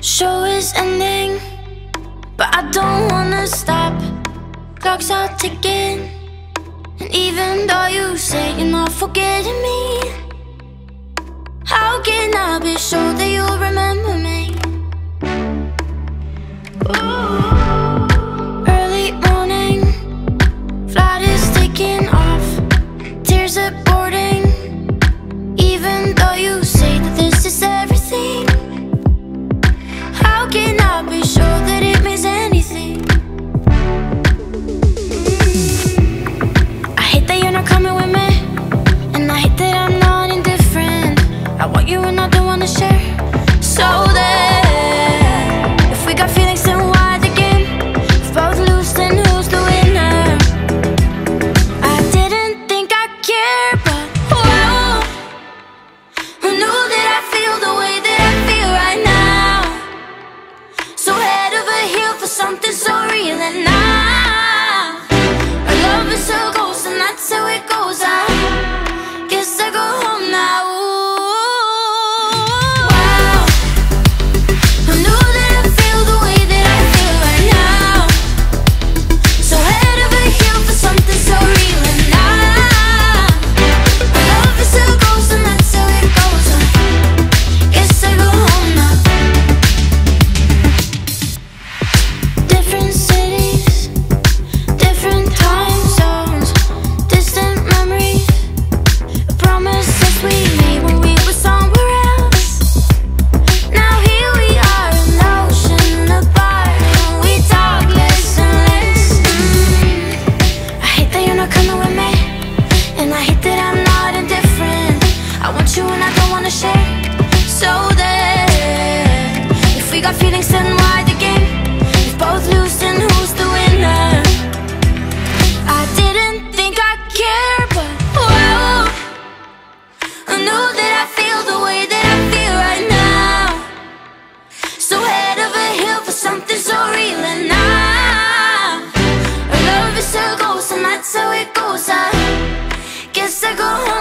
Show is ending, but I don't wanna stop. Clocks are ticking, and even though you say you're not forgetting me, how can I be sure that you'll remember? feel the way that I feel right now. So head over heel for something so don't wanna shake So then If we got feelings then why the game? If both lose then who's the winner? I didn't think I care but whoa. I know that I feel the way that I feel right now. So head over hill for something so real and now. Our love is a ghost and that's how it goes I guess I go home.